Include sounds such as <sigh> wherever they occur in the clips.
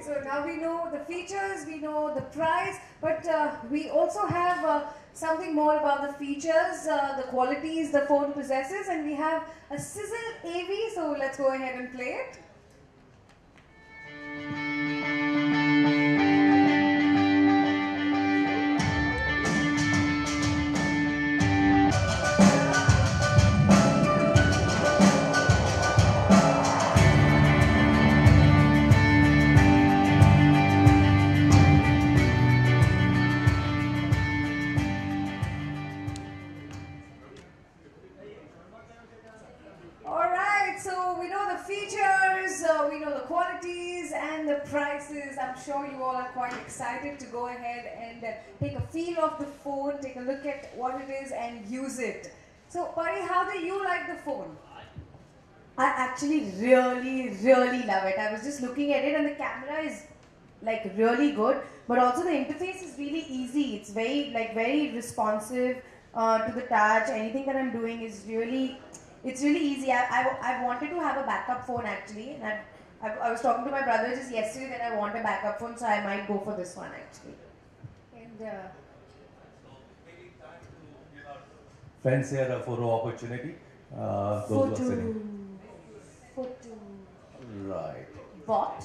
So now we know the features, we know the price, but uh, we also have uh, something more about the features, uh, the qualities the phone possesses, and we have a Sizzle AV. So let's go ahead and play it. Excited to go ahead and uh, take a feel of the phone, take a look at what it is, and use it. So, Pari, how do you like the phone? I actually really, really love it. I was just looking at it, and the camera is like really good, but also the interface is really easy. It's very, like, very responsive uh, to the touch. Anything that I'm doing is really it's really easy. I, I, I wanted to have a backup phone actually, and I, I, I was talking to my brother just yesterday that I want a backup phone, so I might go for this one actually. And uh, Friends here uh, photo opportunity. Uh, those photo, photo. Right. What?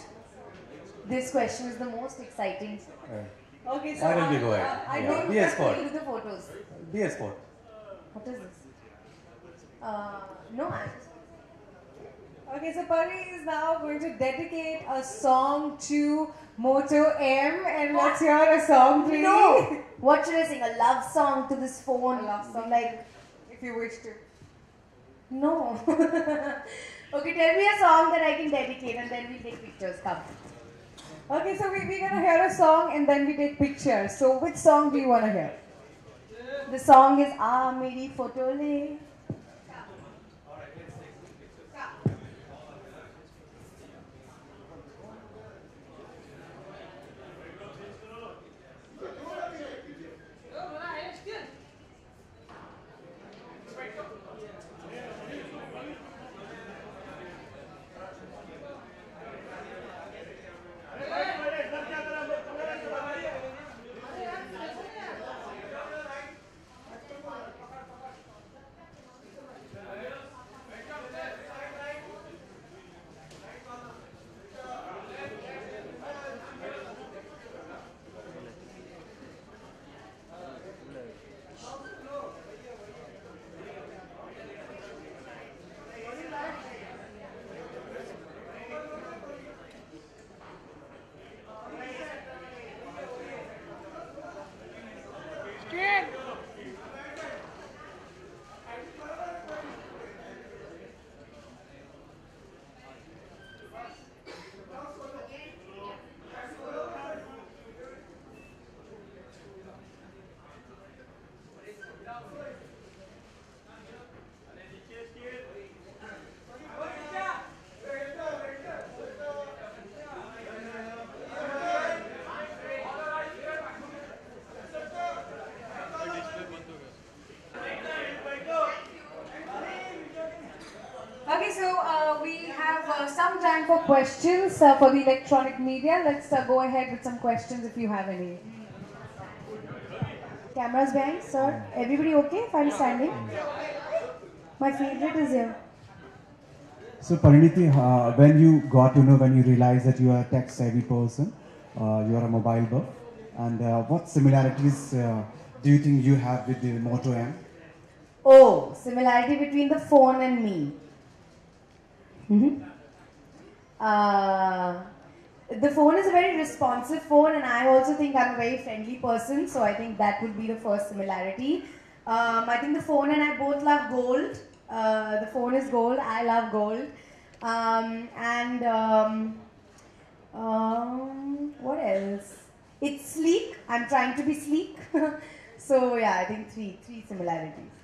This question is the most exciting. Uh, Okay, Why don't we go ahead? I, I Yeah. don't Be have to the photos. be a sport. What is this? Uh, no, I'm. Okay, so Pari is now going to dedicate a song to Moto M, and let's hear a song, please. No. What should I sing? A love song to this phone? A love song. Like, if you wish to. no. <laughs> okay, tell me a song that I can dedicate and then we'll take pictures. Come. Okay, so we, we're gonna hear a song and then we take pictures. So, which song do you wanna hear? The song is Ah Meri Photo Le. For questions uh, for the electronic media. Let's uh, go ahead with some questions if you have any. Cameras behind, sir. Everybody okay if I'm standing? My favorite is here. So Parineeti, uh, when you got to know, when you realized that you are a tech savvy person, uh, you are a mobile buff, and uh, what similarities uh, do you think you have with the Moto M? Oh, similarity between the phone and me. Uh, the phone is a very responsive phone, and I also think I'm a very friendly person, so I think that would be the first similarity. Um, I think the phone and I both love gold. Uh, the phone is gold, I love gold. Um, and um, um what else? It's sleek, I'm trying to be sleek. <laughs> so yeah, I think three, three similarities.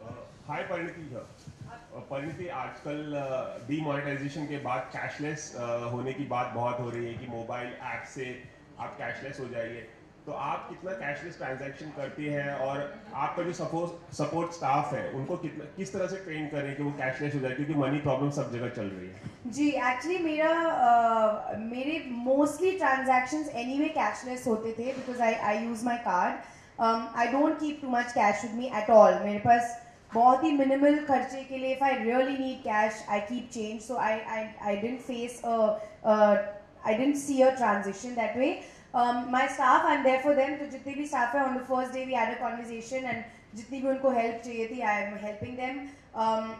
Uh, hi, Parineeti here. परिणति, आजकल demonetisation के बाद cashless होने की बात बहुत हो रही है कि मोबाइल ऐप से आप कैशलेस हो जाइए। तो आप कितना कैशलेस ट्रांजैक्शन करती हैं और आपका जो सपोर्ट सपोर्ट स्टाफ है, उनको कितना, किस तरह से ट्रेन करें कि वो कैशलेस हो जाए? क्योंकि मनी प्रॉब्लम सब जगह चल रही है। जी एक्चुअली मेरा मेरे मोस्टली ट्रांजैक्शंस एनीवे कैशलेस होते थे because I I use my card I don't keep too much cash with me at all मेरे पास बहुत ही मिनिमल खर्चे के लिए if I really need cash I keep change so I I I don't face I don't see a transaction that way my staff I am there for them तो जितने भी स्टाफ है on the first day we had a conversation and जितनी भी उनको help चाहिए थी I am helping them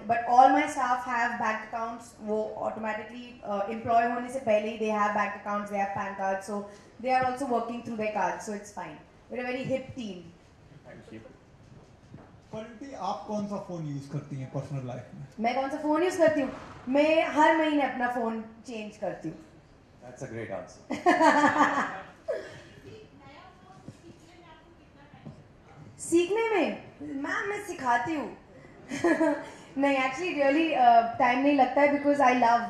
but all my staff have bank accounts वो ऑटोमेटिकली एम्प्लॉय होने से पहले ही they have bank accounts they have PAN card so they are also working through their card so it's fine we're a very hip team परिणति आप कौन सा phone use करती हैं पर्सनल लाइफ में? मैं कौन सा फ़ोन यूज़ करती हूँ? मैं हर महीने अपना फ़ोन चेंज करती हूँ। That's a great answer. <laughs> सीखने में? मैम मैं सिखाती हूँ। <laughs> नहीं एक्चुअली रियली टाइम नहीं लगता है because I love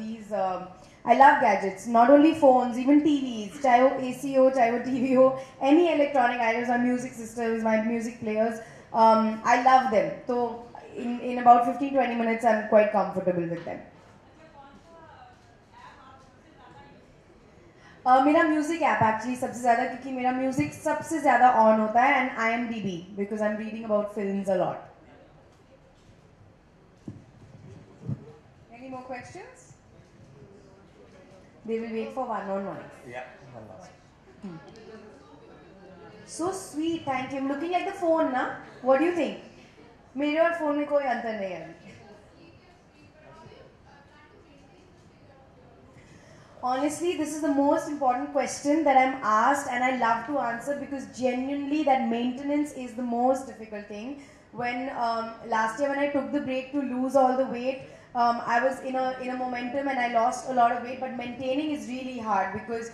these I love gadgets not only phones even TVs चाहे वो ए सी हो चाहे वो टी वी हो any electronic items my music systems my music players I love them तो इन in about fifteen twenty minutes I am quite comfortable with them Uh, मेरा music app actually सबसे ज़्यादा क्योंकि मेरा म्यूजिक सबसे ज़्यादा ऑन होता है and I am D B because I am reading about film allot Any more questions? They will wait for one on one Yeah, one last. So sweet thank you looking at the phone ना what do think मेरे और phone में कोई अंतर नहीं है अभी Honestly, this is the most important question that I'm asked, and I love to answer because genuinely, that maintenance is the most difficult thing. When um, last year, when I took the break to lose all the weight, um, I was in a in a momentum and I lost a lot of weight. But maintaining is really hard because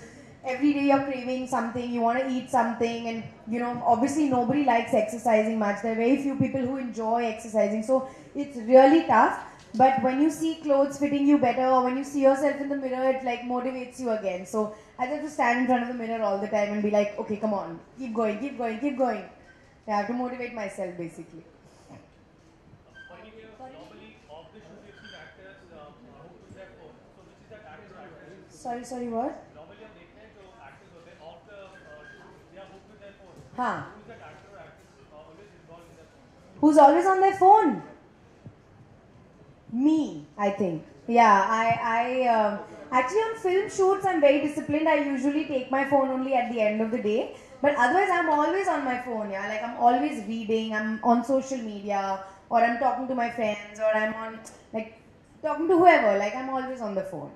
every day you're craving something, you want to eat something, and you know, obviously nobody likes exercising much. There are very few people who enjoy exercising, so it's really tough. But when you see clothes fitting you better, or when you see yourself in the mirror, it like motivates you again. So I have to stand in front of the mirror all the time and be like, okay, come on, keep going, keep going, keep going. I have to motivate myself basically. Sorry, sorry, what? Huh. Who's always on their phone? Me, I think. Yeah, I, I um actually on film shoots I'm very disciplined. I usually take my phone only at the end of the day. But otherwise, I'm always on my phone. Yeah, like I'm always reading. I'm on social media, or I'm talking to my friends, or I'm on like talking to whoever. Like I'm always on the phone.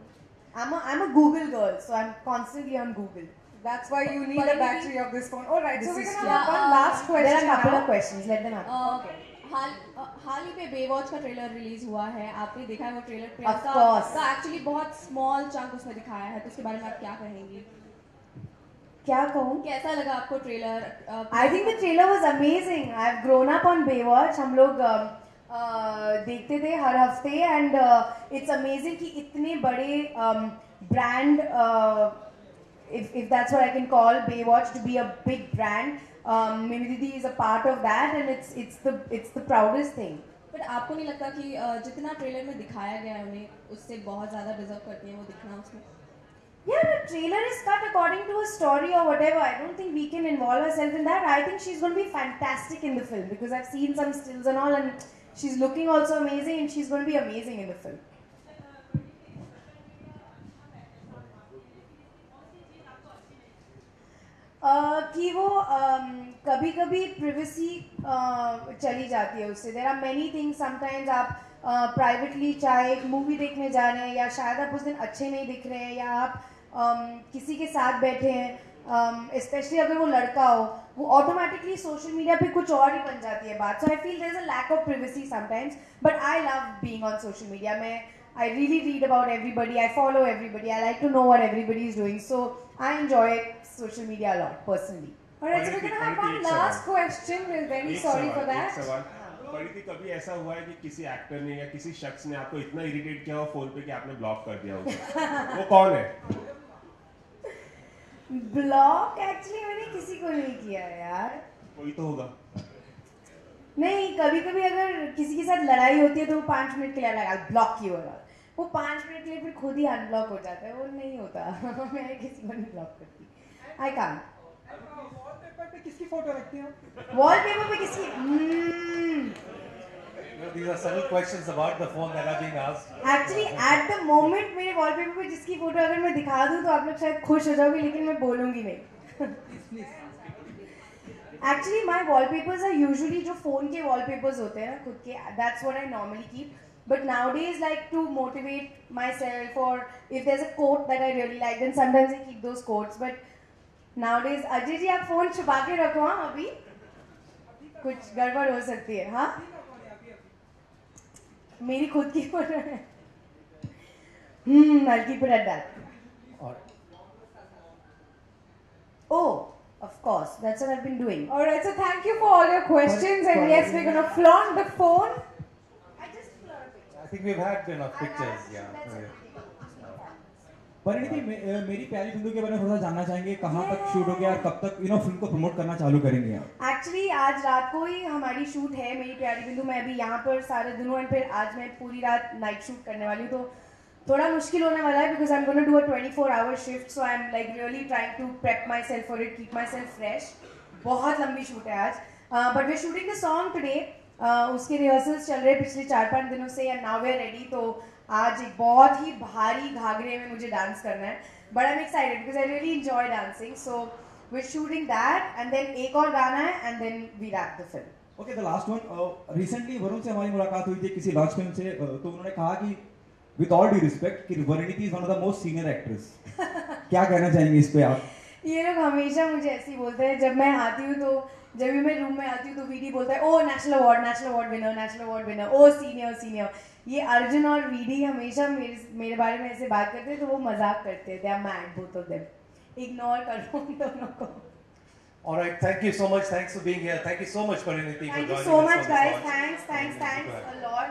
I'm a I'm a Google girl, so I'm constantly on Google. That's why you need a battery of this phone. All right, this so we're gonna have one last question. There are a couple of questions. Let them happen. Uh, okay. हाल ही में Baywatch का trailer release हुआ है आपने देखा है वो trailer का एक्चुअली बहुत स्मॉल चंक उसमें दिखाया है तो उसके बारे में आप क्या कहेंगे क्या कहूँ कैसा लगा आपको trailer I think the trailer was amazing I have grown up on Baywatch हम लोग देखते थे हर हफ़्ते एंड इट्स अमेजिंग कि इतने बड़े brand if, if that's what I can call Baywatch to be a big brand. Um, Mimi Didi is a part of that and it's it's the it's the proudest thing. But आपको नहीं लगता कि अ, जितना trailer में दिखाया गया है उन्हें उससे बहुत ज़्यादा डिजर्व करती हैं वो दिखना उसमें Yeah, the trailer is cut according to a story or whatever. I don't think we can involve ourselves in that. I think she's going to be fantastic in the film because I've seen some stills and all, and she's looking also amazing, and she's going to be amazing in the film. कि वो कभी कभी privacy चली जाती है उससे। There are many things sometimes आप privately चाहे एक मूवी देखने जा रहे हैं या शायद आप उस दिन अच्छे नहीं दिख रहे हैं या आप किसी के साथ बैठे हैं स्पेशली अगर वो लड़का हो, वो ऑटोमेटिकली सोशल मीडिया पे कुछ और ही बन जाती है बात। So I feel there is a lack of privacy sometimes but I love being on social media मैं I really read about everybody. I follow everybody. I like to know what everybody is doing. So I enjoy social media a lot personally. All right, so we're Parvati, gonna have one last question. We're very sorry for that. परिधि कभी ऐसा हुआ है कि किसी actor ने या किसी शख्स ने आपको इतना इरिटेट किया हो फ़ोन पे कि आपने ब्लॉक कर दिया उसे वो कौन है ब्लॉक एक्चुअली मैंने किसी को नहीं किया यार कोई तो होगा नहीं कभी कभी अगर किसी के साथ लड़ाई होती है तो वो पाँच मिनट के लिए लगा ब्लॉक की होगा वो पाँच मिनट के लिए फिर खुद ही अनब्लॉक हो जाता है वो नहीं होता। <laughs> मैं किसी को नहीं ब्लॉक करती। आई कान वॉलपेपर पे किसकी फ़ोटो रखती हो? वॉलपेपर पे किसकी? Hmm. These are several questions about the phone that are being asked. Actually at the moment मेरे वॉलपेपर पे जिसकी फ़ोटो अगर मैं दिखा दूँ तो आप लोग शायद खुश हो जाओगे लेकिन मैं बोलूँगी नहीं। Actually my wallpapers are usually जो फ़ोन के वॉल पेपर्स होते हैं खुद के that's what I normally keep but nowadays like to motivate myself और if there a quote that I really like then sometimes I keep those quotes but nowadays Ajay ji आप phone छुपा के रखो हाँ अभी? कुछ गड़बड़ हो सकती है हाँ? मेरी खुद की <laughs> फ़ोन है। हल्की पर डर course. That's what I've been doing. All right, so thank you for all your questions, and yes, we're gonna flaunt the phone. I just I think we've had enough pictures. Yeah. Parineeti मेरी प्यारी बिंदु के बारे में थोड़ा जानना चाहेंगे कहाँ तक शूट हो गया और कब तक यू नो फ़िल्म को प्रमोट करना चालू करेंगे आप एक्चुअली आज रात को ही हमारी शूट है मेरी प्यारी बिंदु मैं अभी यहाँ पर सारे दिनों एंड फिर आज मैं पूरी रात नाइट शूट करने वाली हूँ तो थोड़ा मुश्किल होने वाला है because I am gonna do a 24 hour shift so I am like really trying to prep myself for it keep myself fresh बहुत लंबी शूट है आज। But we shooting the song today उसके रिहर्सल्स चल रहे पिछले चार पाँच दिनों से एंड नाउ वे रेडी तो आज एक बहुत ही भारी घाघरे में मुझे डांस करना है। But I am excited because I really enjoy dancing so we shooting that and then एक और गाना है and then we wrap the film okay the last one recently Varun से हमारी मुलाकात हुई थी किसी लॉन्च फ़िल्म से। तो उन्होंने कहा कि विद ऑल ड्यू रिस्पेक्ट कि Parineeti is one of the most senior actress क्या कहना चाहेंगे इस पे आप ये लोग हमेशा मुझे ऐसे ही बोलते हैं जब मैं आती हूँ तो जब भी मैं रूम में आती हूँ तो वीडी बोलता है ओ national award national award winner national award winner ओ सीनियर सीनियर ये अर्जुन और वीडी हमेशा मेरे मेरे बारे में ऐसे बात करते हैं तो वो मज़ाक करते हैं they are mad both of them ignore करो दोनों को All right. Thank you so much. Thanks for being here. Thank you so much, Pariniti, for thank you joining so us much on this guys launch. Thanks thanks Go thanks ahead. A lot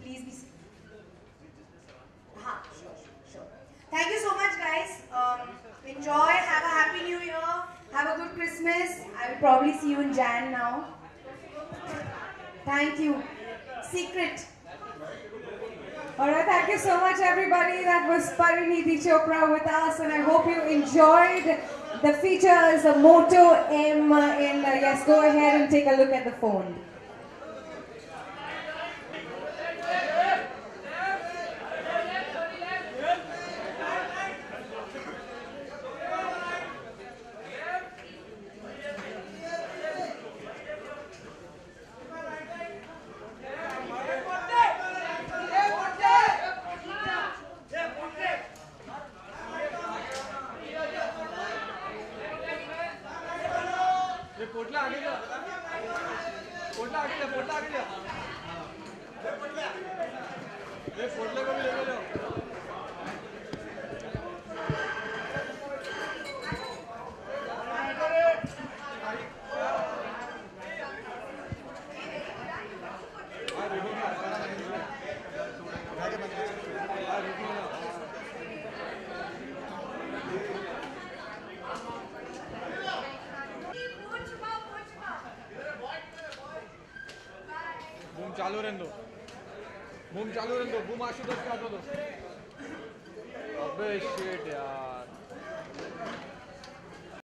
please sure sure thank you so much guys. Um, enjoy. Have a happy new year. Have a good christmas. I will probably see you in jan now. Thank you. Secret. All right, thank you so much, everybody. That was Parineeti Chopra with us, and I hope you enjoyed the features of Moto M. In uh, yes, go ahead and take a look at the phone. Boom चालू रहने दो boom चालू रहने दो boom Ashutosh का दो अबे shit यार